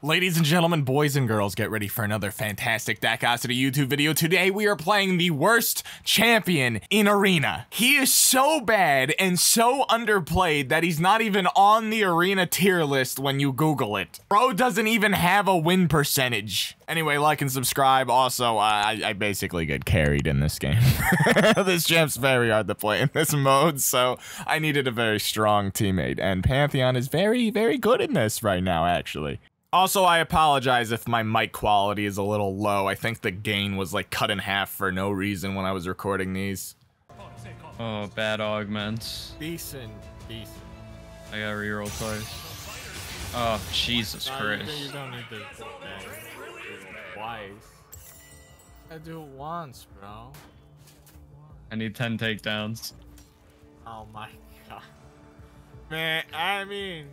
Ladies and gentlemen, boys and girls, get ready for another fantastic Dakocity YouTube video. Today we are playing the worst champion in Arena. He is so bad and so underplayed that he's not even on the Arena tier list when you Google it. Bro doesn't even have a win percentage. Anyway, like and subscribe. Also, I, I basically get carried in this game. this champ's very hard to play in this mode, so I needed a very strong teammate. And Pantheon is very, very good in this right now, actually. Also, I apologize if my mic quality is a little low. I think the gain was like cut in half for no reason when I was recording these. Oh, bad augments. Decent, decent. I gotta reroll twice. Oh, Jesus Christ. You don't need to do that twice. I do it once, bro. I need 10 takedowns. Oh my god. Man, I mean,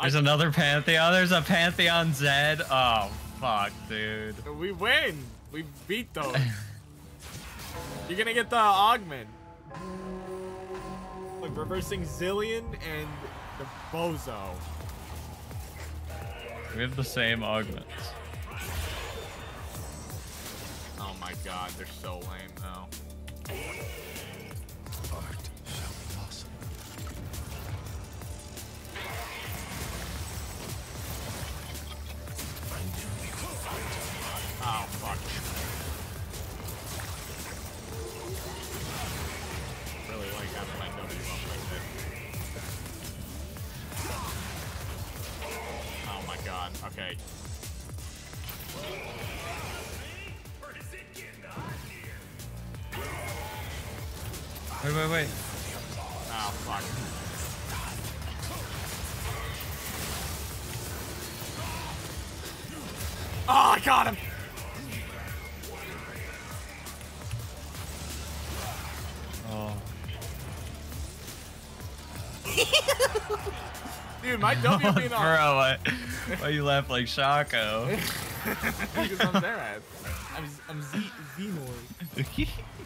There's another Pantheon. There's a Pantheon Zed. Oh, fuck, dude. we win. We beat those. You're gonna get the augment. Look, reversing Zillion and the Bozo. We have the same augments. Oh my god, they're so lame though. Wait, wait. Oh fuck. Oh, I got him! Oh. Dude, my W being Bro, on why, why you laugh like Shaco? because I'm their ass. I'm, I'm Z Xenoid.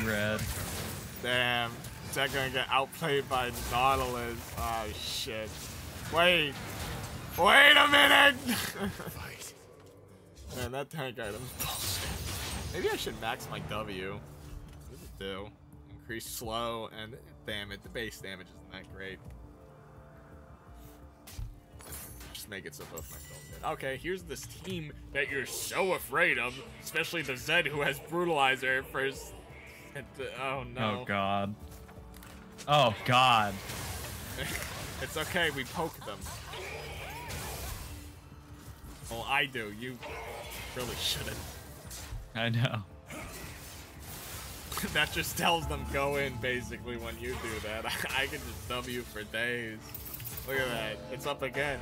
Z-Rad. Damn. Is that gonna get outplayed by Nautilus? Oh shit. Wait. Wait a minute! Fight. Man, that tank item's bullshit. Maybe I should max my W. What does it do? Increase slow and damn it, the base damage isn't that great. Just make it so both my spells hit. Okay, here's this team that you're so afraid of, especially the Zed who has Brutalizer for his. Oh no. Oh, God. Oh, God. it's okay, we poke them. Well, I do. You really shouldn't. I know. that just tells them go in, basically, when you do that. I can just W for days. Look at that. It's up again.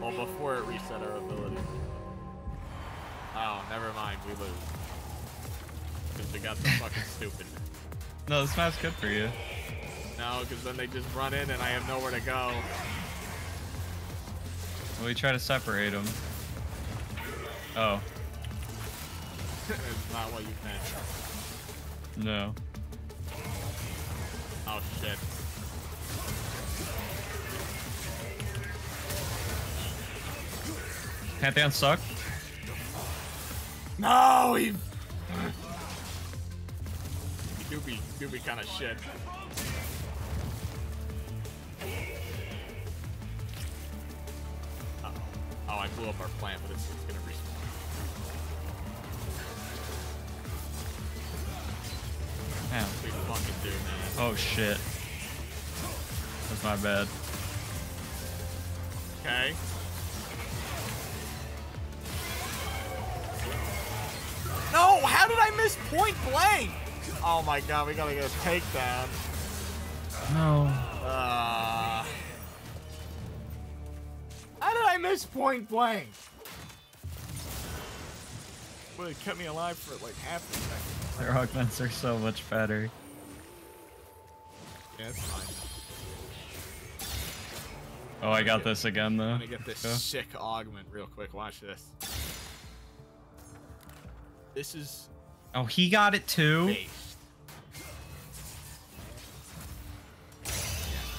Well, before it reset our ability. Oh, never mind. We lose. Because we got so fucking stupid. No, this map's good for you. No, because then they just run in and I have nowhere to go. We try to separate them. Oh, it's not what you meant. no. Oh, shit. Pantheon suck. No, he. He do be, do be kind of shit. Uh oh. Oh, I blew up our plant, but it's, it's gonna respawn. Damn. We fucking do, man. Oh, shit. That's my bad. Okay. No, how did I miss point blank? Oh my god, we gotta get a takedown. No. Uh, how did I miss point blank? Would have kept me alive for like half a second. Their augments are so much better. Yeah, it's fine. Oh, I got this again, though. I'm gonna get this Yeah. sick augment real quick. Watch this. This is Oh, he got it too? based.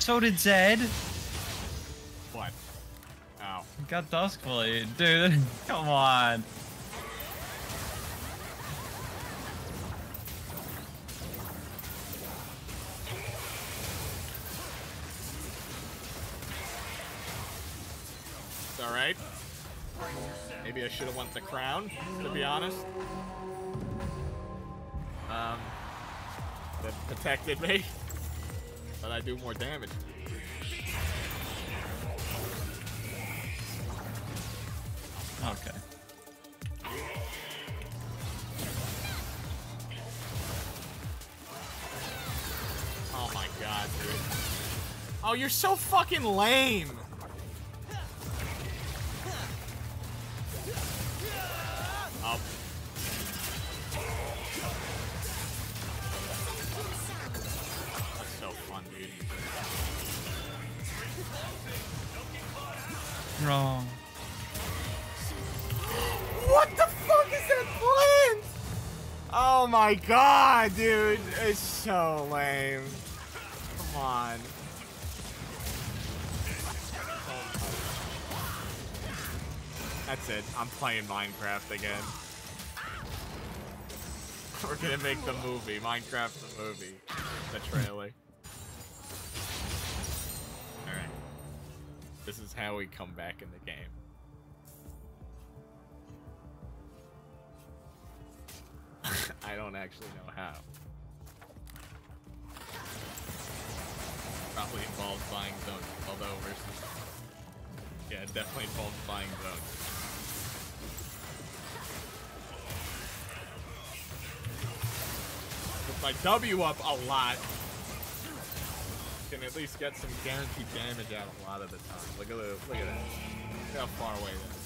So did Zed. What? Oh. Got Duskblade, dude. Come on. It's alright. Maybe I should have won the crown, to be honest. Um, that protected me, but I do more damage. Okay. Oh my god, dude. Oh, you're so fucking lame. My god, dude. It's so lame. Come on. That's it. I'm playing Minecraft again. We're gonna make the movie. Minecraft the movie. The trailer. Alright. This is how we come back in the game. I don't actually know how. Probably involves buying zones, although versus. Yeah, it definitely involves buying zones. My W up a lot, can at least get some guaranteed damage out a lot of the time. Look at the look at that. Look how far away that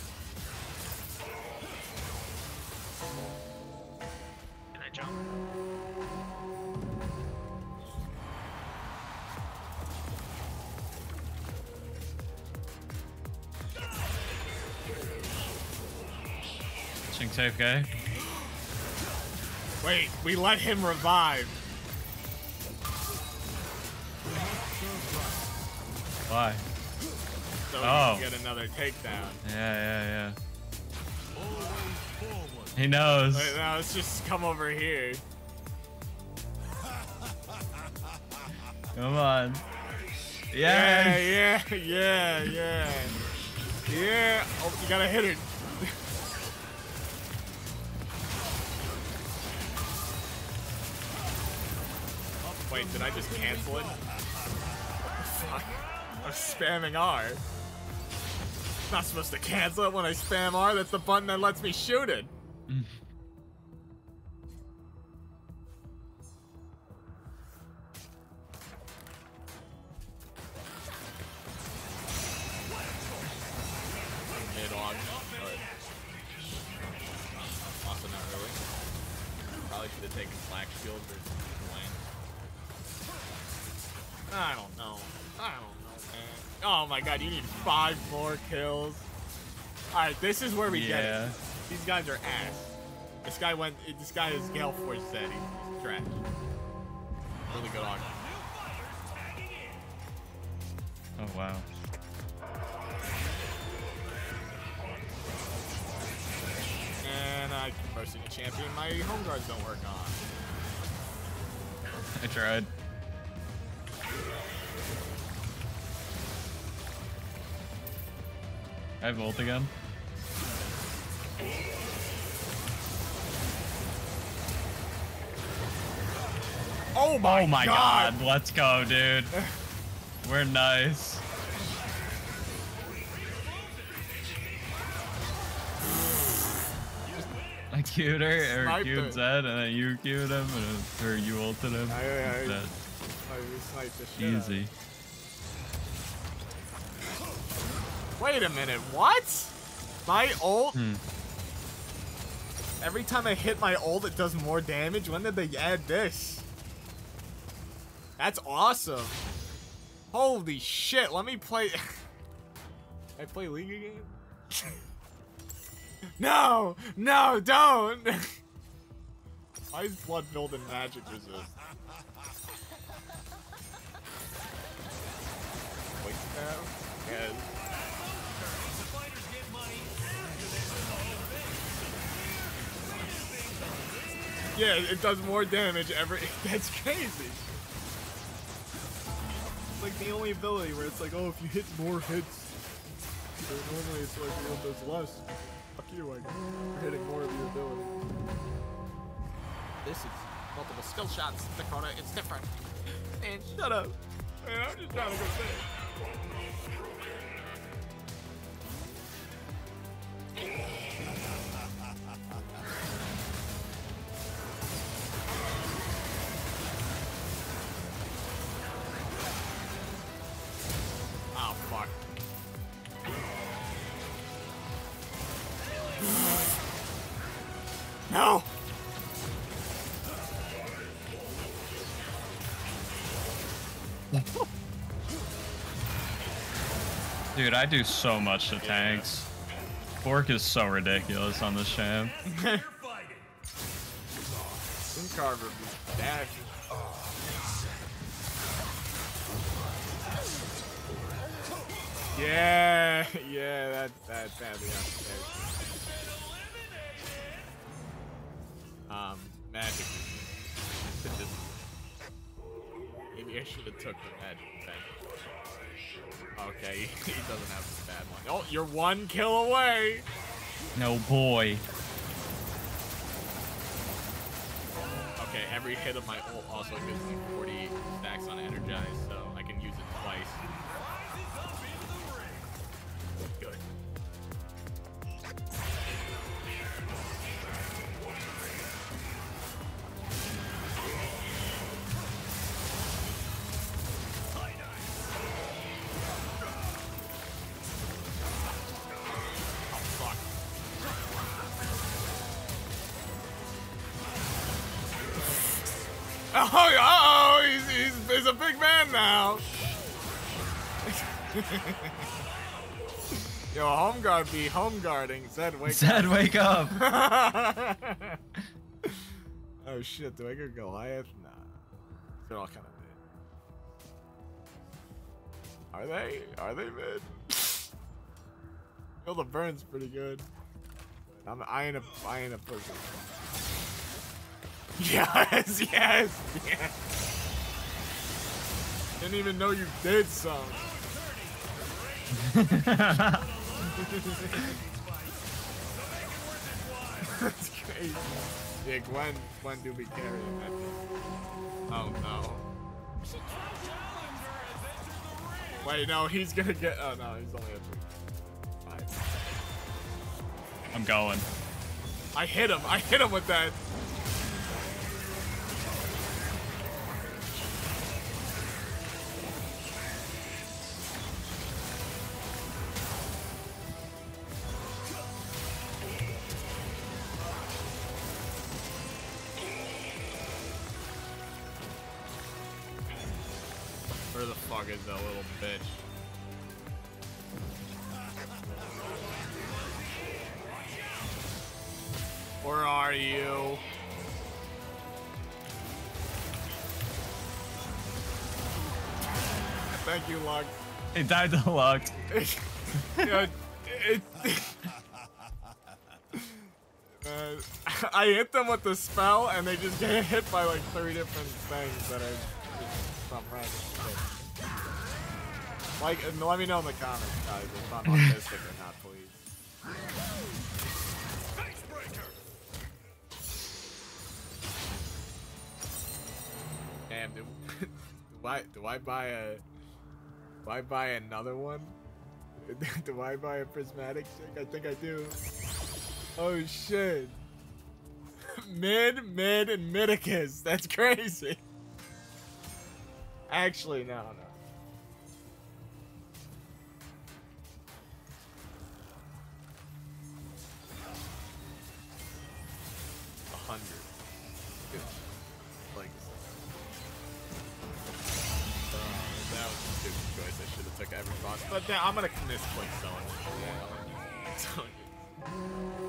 safe guy. Wait, we let him revive. Why? So Oh. get another takedown. Yeah, yeah, yeah. He knows. Wait, now let's just come over here. Come on. Yeah, yeah, yeah, yeah. Yeah. Oh, you gotta hit it. Wait, did I just cancel it? Fuck. I'm spamming R. Not supposed to cancel it when I spam R. That's the button that lets me shoot it. Probably should have taken Shield versus Oh my god, you need five more kills. Alright, this is where we Yeah. get it. These guys are ass. This guy went. This guy is Galeforce said he's, he's trash. Really good armor. Oh wow. And I keep versing a champion my home guards don't work on. I tried. I have ult again. Oh my, Oh my god! god. Let's go, dude. We're nice. I queued her, or queued. Zed, and then you queued him, and or you ulted him. I- I- I-. Oh, sniped the shit Easy. Wait a minute, what? My ult? Hmm. Every time I hit my ult, it does more damage? When did they add this? That's awesome. Holy shit, let me play... I play League again? no! No, don't! Why is Blood Build and Magic resist? Wait now? Yes. Yeah, it does more damage every. That's crazy. It's like the only ability where it's like, oh, if you hit more hits, so normally it's like the one does less. Fuck you, guess. You're hitting more of your ability. This is multiple skill shots, Dakota. It's different. Man, shut up. Man, I'm just trying to go. No! Dude, I do so much to tanks. Bork is so ridiculous on this champ. Carver. Yeah, yeah, that that badly Um, magic. Maybe I should have took the magic. Okay, he doesn't have this bad one. Oh, you're one kill away. No boy. Okay, every hit of my ult also gives me 40 stacks on energize, so a big man now. Yo, home guard be home guarding. Zed, wake Zed, wake up. up. oh shit, do I go Goliath? Nah. They're all kind of mid. Are they? Are they mid? Yo, the burn's pretty good. I'm, I ain't a, I ain't a pussy. Yes, yes, yes. Didn't even know you did some. That's crazy. Yeah, Gwen, Gwen do be carrying that thing. Oh no. Wait, no, he's gonna get. Oh no, he's only at three. Five. I'm going. I hit him. I hit him with that. Where are you? Thank you, Lux. He died to luck. Yeah, it, Uh, I hit them with the spell, and they just get hit by like three different things that are just some random shit. Like, and let me know in the comments, guys, if I'm autistic or not, please. Damn, do, do I do I buy a do I buy another one? do I buy a prismatic chick? I think I do. Oh shit. mid, mid, and Midicus. That's crazy. Actually, no, no.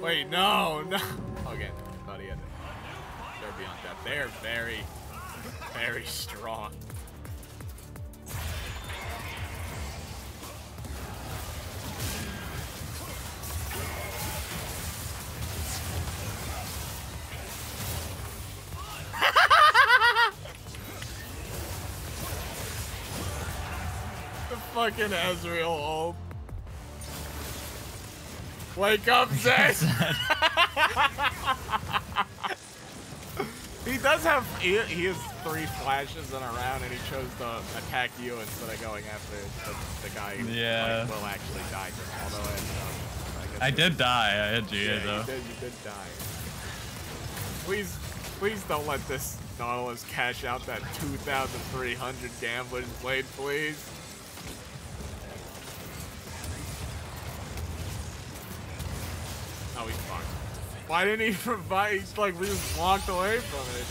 Wait, no, no. Okay. They're beyond that. They're very, very strong. fucking Ezreal ult. Wake up, Zed! he does have, he, he has three flashes in a round and he chose to attack you instead of going after the, the guy who Yeah. like, will actually die. Although it, um, I, guess I did die. I had GA yeah, though. you did, you did die. Please, please don't let this Nautilus cash out that 2,300 Gambler's Blade, please. Oh, he's fucked. Why didn't he provide? He's like, we just walked away from it.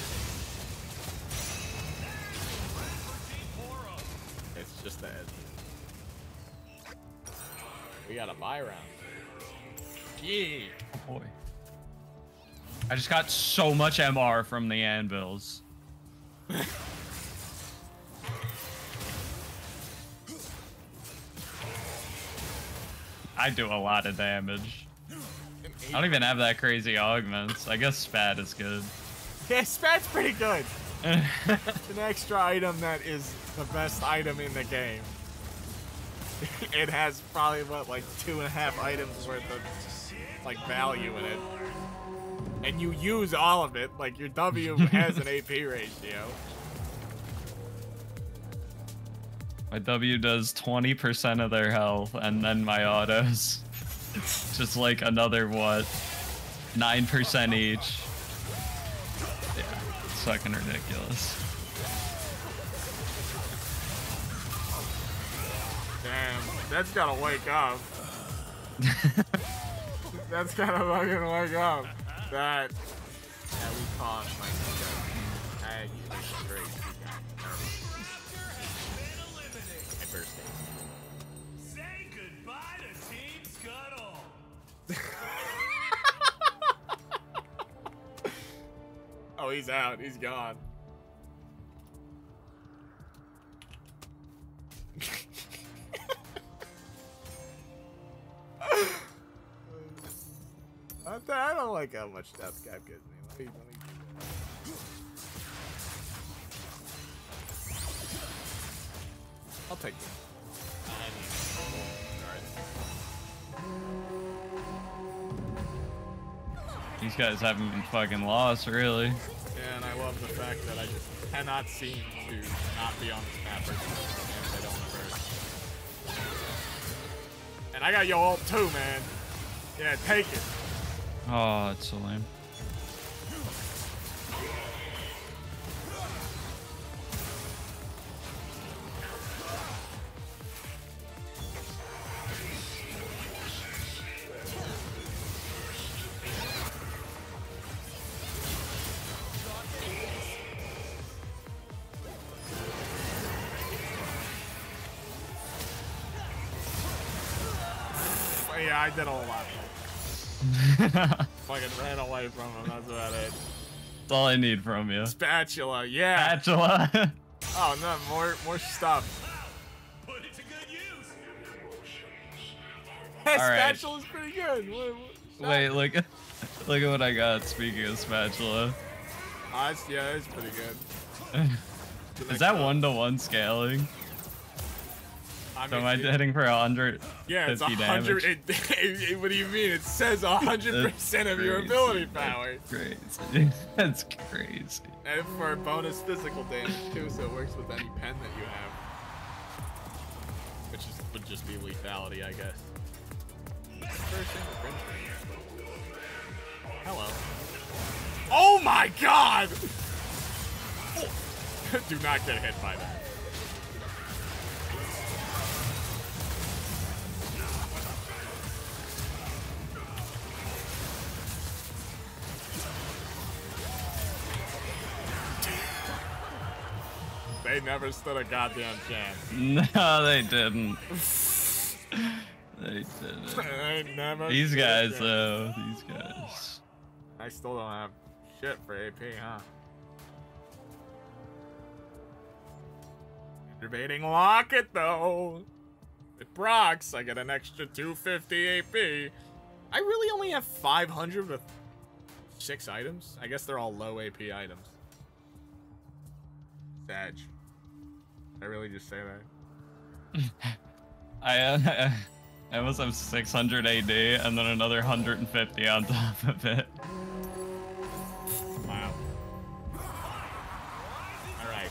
It's just the edge. We got a buy round. Yeah. Oh, boy. I just got so much MR from the anvils. I do a lot of damage. I don't even have that crazy augments. I guess spat is good. Yeah, Spat's pretty good. It's an extra item that is the best item in the game. it has probably what like two and a half items worth of like value in it. And you use all of it, like your W has an AP ratio. My W does 20% of their health, and then my autos. Just like another, what, 9% each. Yeah, it's fucking ridiculous. Damn, that's gotta wake up. that's gotta fucking wake up. That. Yeah, we caught my tag straight. Oh, he's out. He's gone. I don't like how much Death Cap gives me. Let me, let me I'll take it. These guys haven't been fucking lost, really. And I love the fact that I just cannot seem to not be on this map or if I don't first. And I got your ult too, man. Yeah, take it. Oh, it's so lame. Yeah, I did a lot. Fucking ran away from him. That's about it. That's all I need from you. Spatula, yeah. Spatula. Oh no, more more stuff. Put it to good use. All right. Spatula's pretty good. What- what- Wait, look, look at what I got. Speaking of spatula, Oh, that's, yeah, that's pretty good. is that one to one scaling? I So mean, am I yeah, hitting for a hundred Yeah, it's a fifty hundred. damage? It, it- what do you mean? It says a hundred percent of your ability power, Crazy. That's crazy. and for bonus physical damage too. So it works with any pen that you have, which is, would just be lethality, I guess. First thing with Grinch. Hello. Oh my God! Oh. Do not get hit by that. They never stood a goddamn chance. No, they didn't. They didn't. they never. These guys, though. These guys. I still don't have shit for AP, huh? Debating Locket though. With Brox, I get an extra 250 AP. I really only have 500 with six items. I guess they're all low AP items. Sag. I really just say that? I, uh, I almost have 600 AD and then another 150 on top of it. Wow. All right.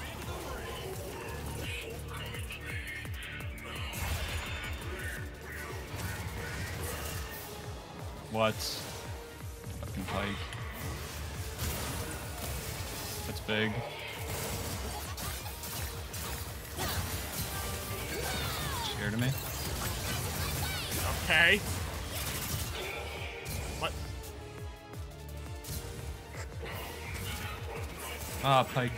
What? Fucking pike. That's big. Scared of me? Okay. What? Ah, pike.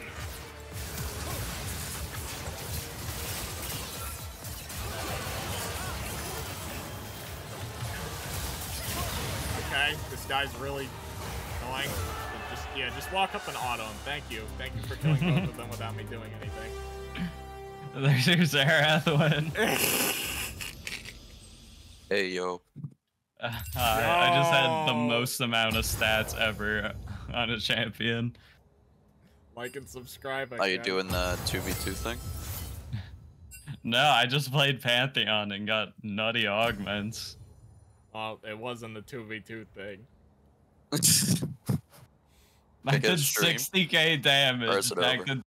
Okay. This guy's really annoying. Just yeah, just walk up and auto him. Thank you. Thank you for killing both of them without me doing anything. There's your Xerath win. Hey yo. Uh, I, I just had the most amount of stats ever on a champion. Like and subscribe. Are you doing the 2v2 thing? No, I just played Pantheon and got nutty augments. Well, it wasn't the two v two thing. I did stream. 60k damage. Or is